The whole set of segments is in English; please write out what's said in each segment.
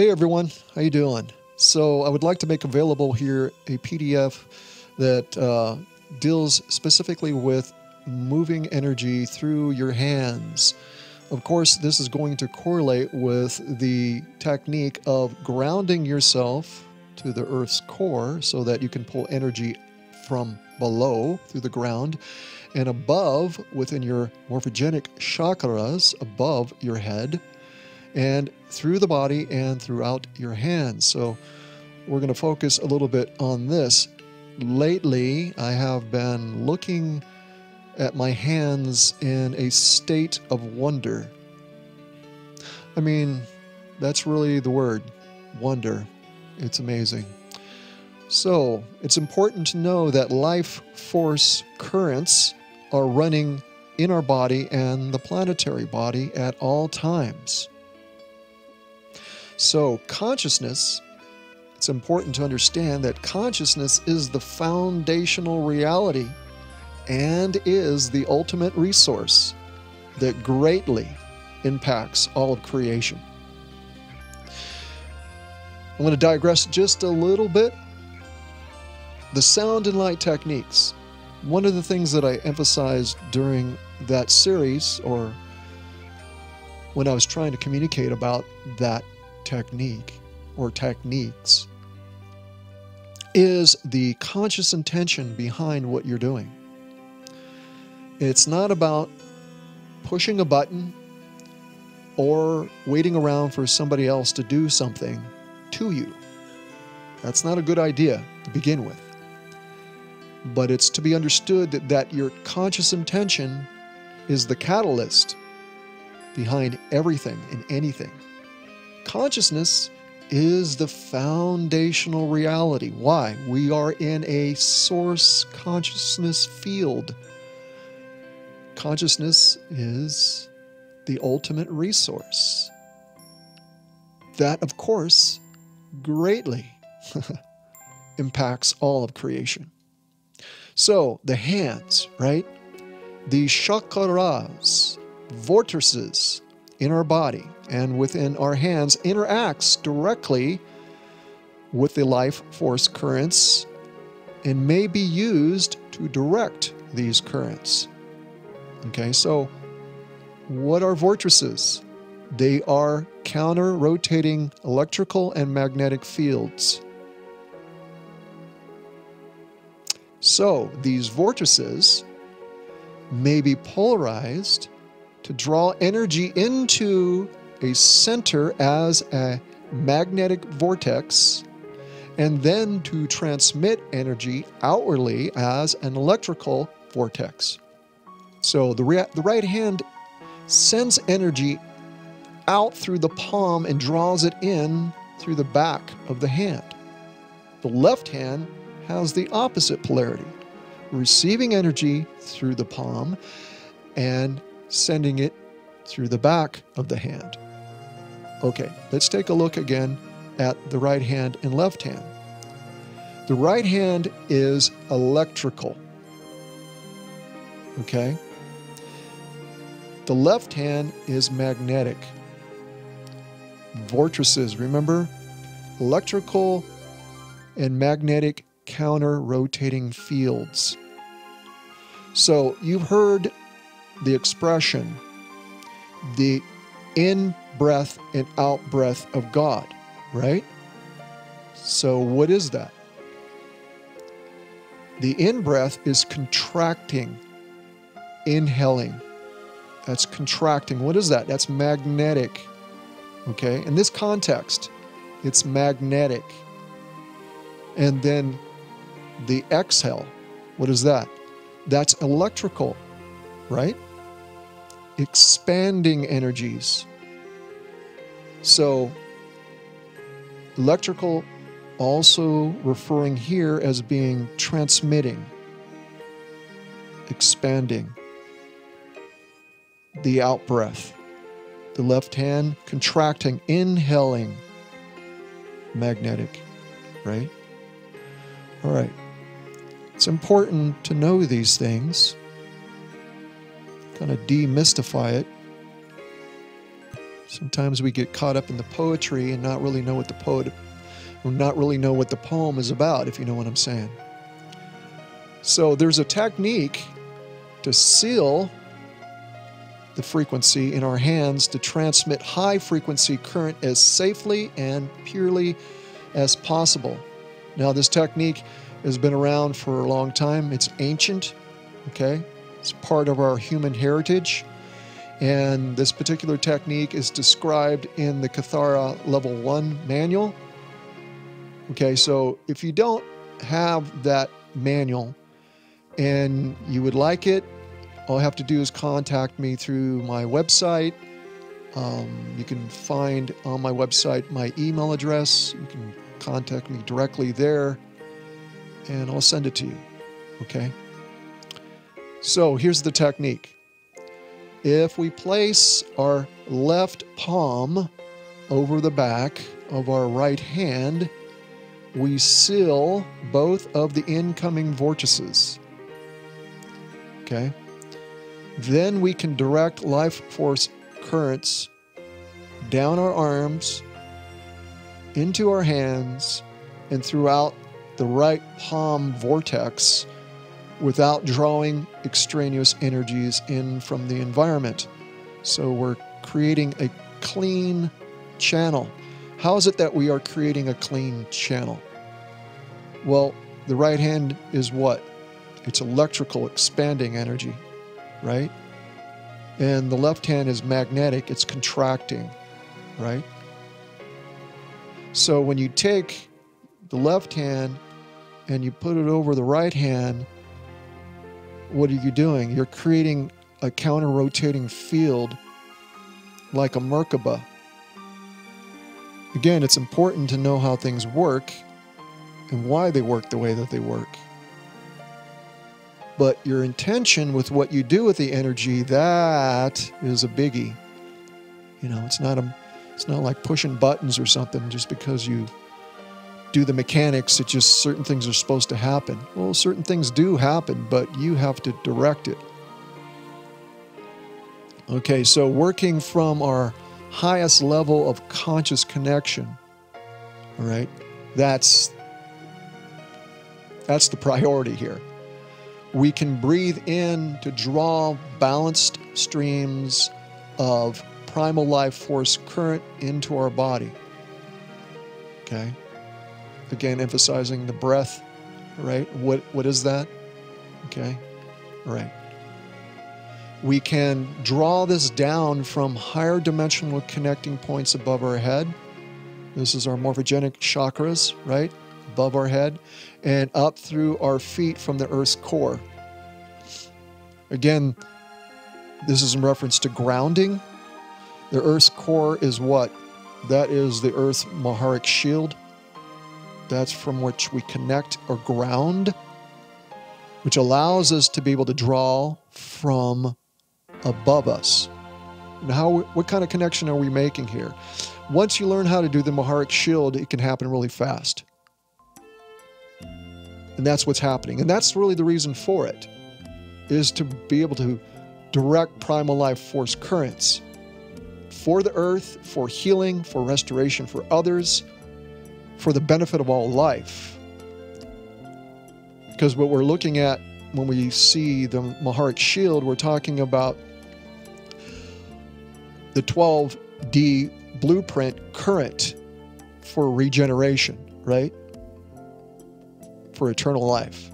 Hey everyone, how you doing? So I would like to make available here a PDF that uh, deals specifically with moving energy through your hands. Of course, this is going to correlate with the technique of grounding yourself to the Earth's core so that you can pull energy from below through the ground and above within your morphogenic chakras above your head and through the body and throughout your hands. So we're going to focus a little bit on this. Lately, I have been looking at my hands in a state of wonder. I mean, that's really the word wonder. It's amazing. So, it's important to know that life force currents are running in our body and the planetary body at all times. So, consciousness, it's important to understand that consciousness is the foundational reality and is the ultimate resource that greatly impacts all of creation. I'm going to digress just a little bit. The sound and light techniques. One of the things that I emphasized during that series, or when I was trying to communicate about that technique or techniques is the conscious intention behind what you're doing. It's not about pushing a button or waiting around for somebody else to do something to you. That's not a good idea to begin with. But it's to be understood that, that your conscious intention is the catalyst behind everything and anything. Consciousness is the foundational reality. Why? We are in a source consciousness field. Consciousness is the ultimate resource. That, of course, greatly impacts all of creation. So, the hands, right? The chakras, vortices in our body, and within our hands interacts directly with the life force currents and may be used to direct these currents. Okay, so what are vortices? They are counter rotating electrical and magnetic fields. So these vortices may be polarized to draw energy into a center as a magnetic vortex, and then to transmit energy outwardly as an electrical vortex. So the, the right hand sends energy out through the palm and draws it in through the back of the hand. The left hand has the opposite polarity, receiving energy through the palm and sending it through the back of the hand. Okay, let's take a look again at the right hand and left hand. The right hand is electrical. Okay? The left hand is magnetic. Vortices, remember? Electrical and magnetic counter rotating fields. So you've heard the expression, the in breath and out breath of God, right? So, what is that? The in breath is contracting, inhaling. That's contracting. What is that? That's magnetic. Okay, in this context, it's magnetic. And then the exhale, what is that? That's electrical, right? Expanding energies. So, electrical also referring here as being transmitting, expanding. The out breath. The left hand contracting, inhaling, magnetic, right? All right. It's important to know these things kind of demystify it Sometimes we get caught up in the poetry and not really know what the poet, not really know what the poem is about, if you know what I'm saying. So there's a technique to seal the frequency in our hands to transmit high frequency current as safely and purely as possible. Now, this technique has been around for a long time. It's ancient, okay? It's part of our human heritage. And this particular technique is described in the Kathara Level 1 manual. Okay, so if you don't have that manual and you would like it, all you have to do is contact me through my website. Um, you can find on my website my email address. You can contact me directly there and I'll send it to you. Okay? So here's the technique. If we place our left palm over the back of our right hand, we seal both of the incoming vortices. Okay? Then we can direct life force currents down our arms, into our hands, and throughout the right palm vortex without drawing extraneous energies in from the environment. So we're creating a clean channel. How is it that we are creating a clean channel? Well, the right hand is what? It's electrical expanding energy, right? And the left hand is magnetic, it's contracting, right? So when you take the left hand and you put it over the right hand, what are you doing? You're creating a counter rotating field like a Merkaba. Again, it's important to know how things work and why they work the way that they work. But your intention with what you do with the energy, that is a biggie. You know, it's not a it's not like pushing buttons or something just because you do the mechanics, it just certain things are supposed to happen. Well, certain things do happen, but you have to direct it. Okay, so working from our highest level of conscious connection, all right, that's that's the priority here. We can breathe in to draw balanced streams of primal life force current into our body. Okay? Again, emphasizing the breath, right? What, what is that? Okay, right. We can draw this down from higher dimensional connecting points above our head. This is our morphogenic chakras, right? Above our head, and up through our feet from the Earth's core. Again, this is in reference to grounding. The Earth's core is what? That is the Earth's Maharic shield. That's from which we connect or ground, which allows us to be able to draw from above us. And how, what kind of connection are we making here? Once you learn how to do the Maharic Shield, it can happen really fast. And that's what's happening. And that's really the reason for it, is to be able to direct primal life force currents for the earth, for healing, for restoration for others, for the benefit of all life. Because what we're looking at when we see the Maharic Shield, we're talking about the 12D blueprint current for regeneration, right? For eternal life.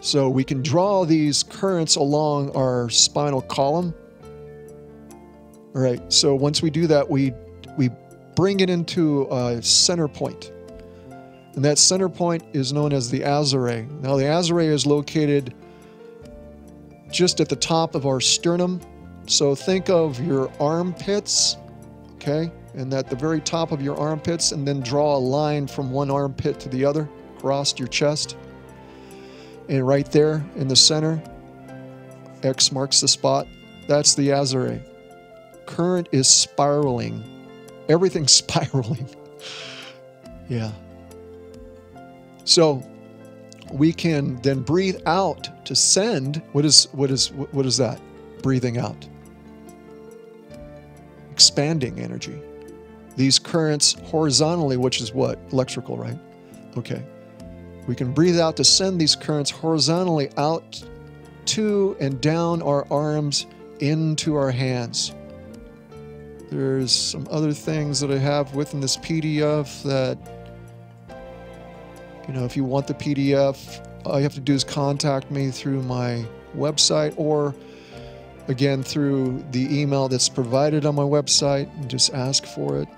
So we can draw these currents along our spinal column. All right, so once we do that, we we bring it into a center point. And that center point is known as the Azare. Now, the Azare is located just at the top of our sternum. So think of your armpits, okay? And at the very top of your armpits, and then draw a line from one armpit to the other across your chest. And right there in the center, X marks the spot. That's the Azare. Current is spiraling everything's spiraling. yeah. So we can then breathe out to send. What is what is what is that? breathing out. Expanding energy. These currents horizontally, which is what? Electrical, right? Okay. We can breathe out to send these currents horizontally out to and down our arms into our hands. There's some other things that I have within this PDF that, you know, if you want the PDF, all you have to do is contact me through my website or again through the email that's provided on my website and just ask for it.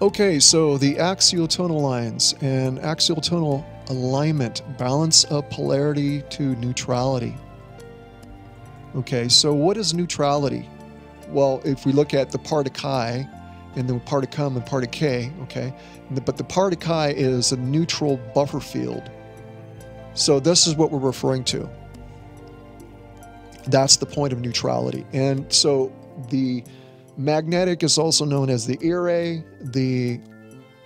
Okay, so the axiatonal lines and axiatonal alignment, balance of polarity to neutrality. Okay, so what is neutrality? Well, if we look at the part of chi and the part of cum and part of k, okay, but the part of chi is a neutral buffer field. So this is what we're referring to. That's the point of neutrality. And so the magnetic is also known as the Irae. The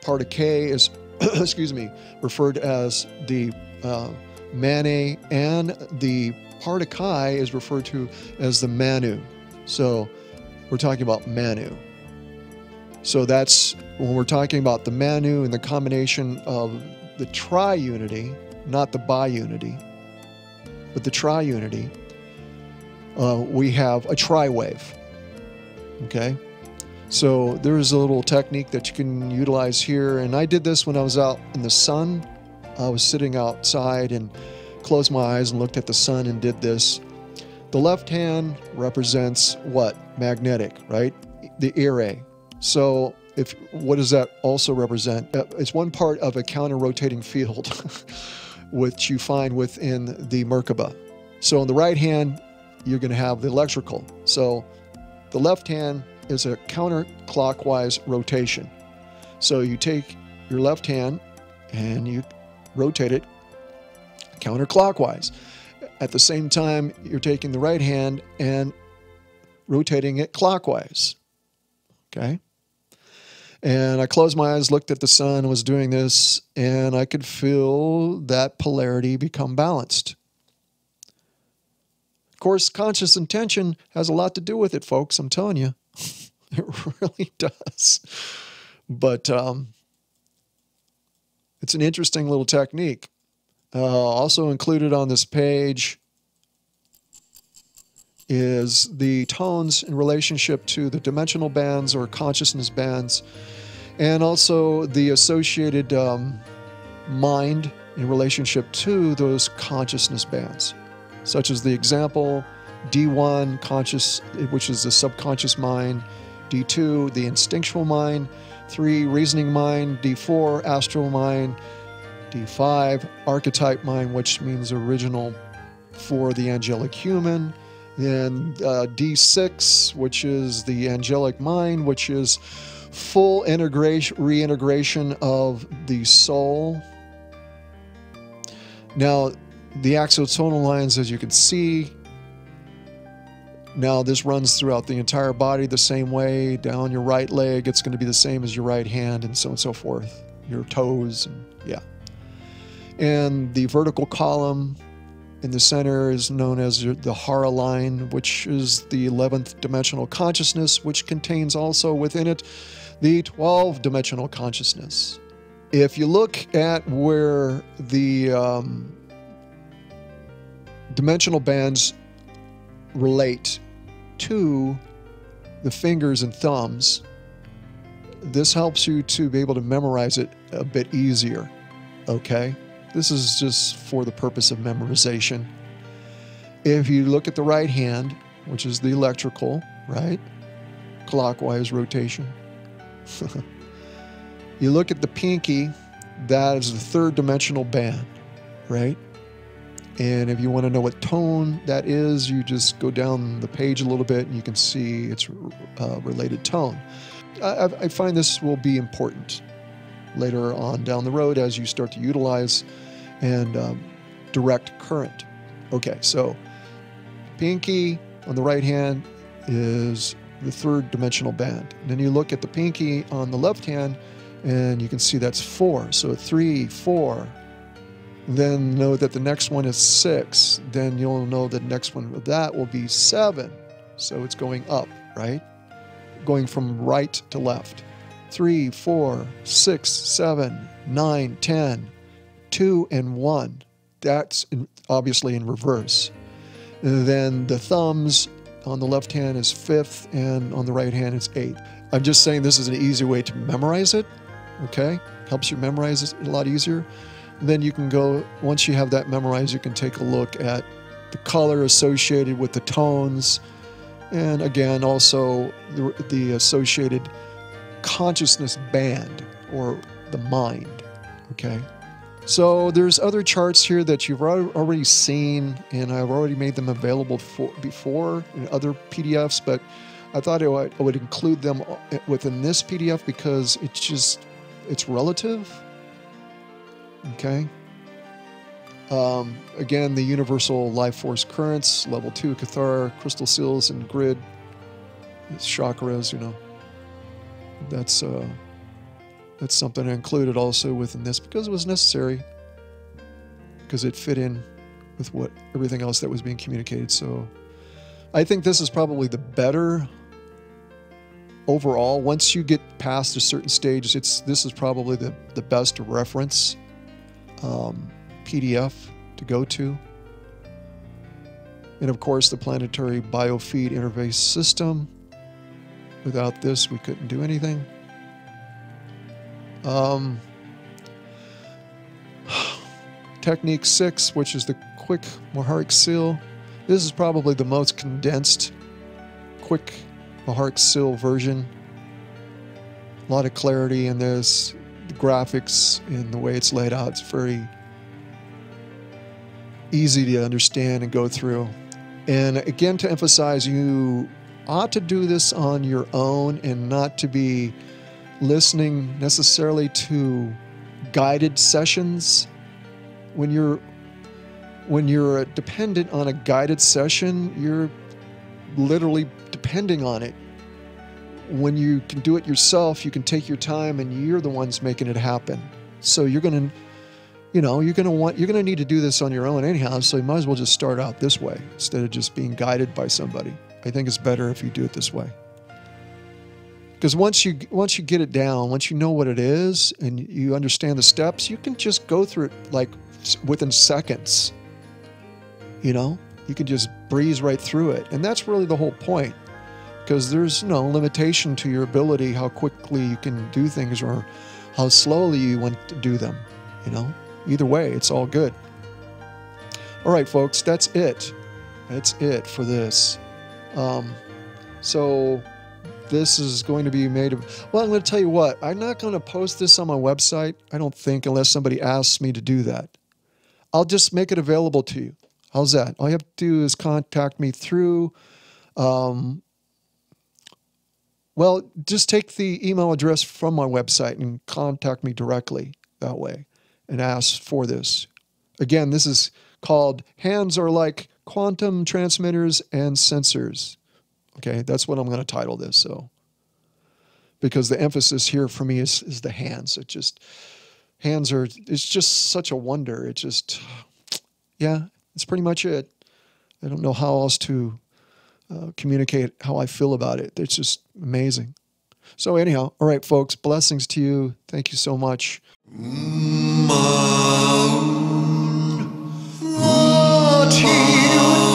part of K is, excuse me, referred as the uh, Mane, and the part of Chi is referred to as the Manu. So we're talking about Manu. So that's when we're talking about the Manu and the combination of the triunity, not the biunity, but the triunity, uh, we have a tri-wave. Okay, so there is a little technique that you can utilize here, and I did this when I was out in the sun. I was sitting outside and closed my eyes and looked at the sun and did this. The left hand represents what? Magnetic, right? The Irae. So if what does that also represent? Uh, it's one part of a counter-rotating field, which you find within the Merkaba. So on the right hand, you're going to have the electrical. So the left hand is a counterclockwise rotation. So you take your left hand and you rotate it counterclockwise. At the same time, you're taking the right hand and rotating it clockwise. Okay? And I closed my eyes, looked at the sun, was doing this, and I could feel that polarity become balanced. Of course, conscious intention has a lot to do with it, folks. I'm telling you, it really does. But um, it's an interesting little technique. Uh, also included on this page is the tones in relationship to the dimensional bands or consciousness bands, and also the associated um, mind in relationship to those consciousness bands such as the example D1, conscious, which is the subconscious mind, D2, the instinctual mind, 3, reasoning mind, D4, astral mind, D5, archetype mind, which means original for the angelic human, and uh, D6, which is the angelic mind, which is full integration, reintegration of the soul. Now, the axiatonal lines, as you can see, now this runs throughout the entire body the same way. Down your right leg, it's going to be the same as your right hand, and so on and so forth. Your toes, and yeah. And the vertical column in the center is known as the Hara line, which is the 11th dimensional consciousness, which contains also within it the 12 dimensional consciousness. If you look at where the um, dimensional bands relate to the fingers and thumbs. This helps you to be able to memorize it a bit easier. Okay? This is just for the purpose of memorization. If you look at the right hand, which is the electrical, right? Clockwise rotation. you look at the pinky, that is the third dimensional band, right? And if you want to know what tone that is, you just go down the page a little bit and you can see its uh, related tone. I, I, find this will be important later on down the road as you start to utilize and um, direct current. Okay, so pinky on the right hand is the third dimensional band. And then you look at the pinky on the left hand and you can see that's four. So three, four, then know that the next one is six. Then you'll know the next one of that will be seven. So it's going up, right? Going from right to left. Three, four, six, seven, nine, ten, two, and one. That's in, obviously in reverse. Then the thumbs on the left hand is fifth, and on the right hand it's eighth. I'm just saying this is an easy way to memorize it. Okay, helps you memorize it a lot easier. Then you can go, once you have that memorized, you can take a look at the color associated with the tones, and again, also the, the associated consciousness band or the mind. Okay. So there's other charts here that you've already seen, and I've already made them available for, before in other PDFs, but I thought I would, include them within this PDF because it's just it's relative. Okay. Um, again, the universal life force currents, level two, Kathara, crystal seals, and grid, chakras. You know, that's uh, that's something I included also within this because it was necessary because it fit in with what everything else that was being communicated. So I think this is probably the better overall. Once you get past a certain stage, it's this is probably the, the best reference um, PDF to go to. And of course, the planetary biofeed interface system. Without this, we couldn't do anything. Um, technique 6, which is the quick Maharic seal. This is probably the most condensed quick Maharic seal version. A lot of clarity in this. The graphics and the way it's laid out, it's very easy to understand and go through. And again, to emphasize, you ought to do this on your own and not to be listening necessarily to guided sessions. When you're when you're dependent on a guided session you're literally depending on it. When you can do it yourself you can take your time and you're the ones making it happen. So you're going to you know you're going to want you're going to need to do this on your own anyhow so you might as well just start out this way instead of just being guided by somebody i think it's better if you do it this way. Because once you once you get it down once you know what it is and you understand the steps you can just go through it like within seconds. You know? You can just breeze right through it. And that's really the whole point. Because there's no limitation to your ability how quickly you can do things or how slowly you want to do them you know? Either way it's all good. All right folks that's it. That's it for this um, so this is going to be made of. Well, I'm going to tell you what, I'm not going to post this on my website, I don't think, unless somebody asks me to do that. I'll just make it available to you. How's that? All you have to do is contact me through, um, well, just take the email address from my website and contact me directly that way and ask for this. Again, this is called Hands Are Like Quantum Transmitters and Sensors. Okay, that's what I'm going to title this. So, because the emphasis here for me is is the hands. It just hands are. It's just such a wonder. It just, yeah, it's pretty much it. I don't know how else to uh, communicate how I feel about it. It's just amazing. So anyhow, all right, folks. Blessings to you. Thank you so much. Mm-hmm.